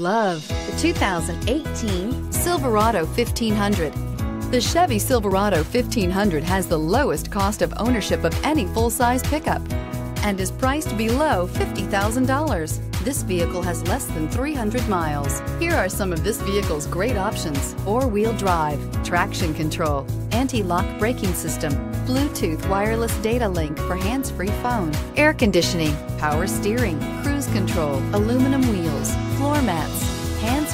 Love the 2018 Silverado 1500. The Chevy Silverado 1500 has the lowest cost of ownership of any full-size pickup and is priced below $50,000. This vehicle has less than 300 miles. Here are some of this vehicle's great options. Four-wheel drive, traction control, anti-lock braking system, Bluetooth wireless data link for hands-free phone, air conditioning, power steering, cruise control, aluminum wheels,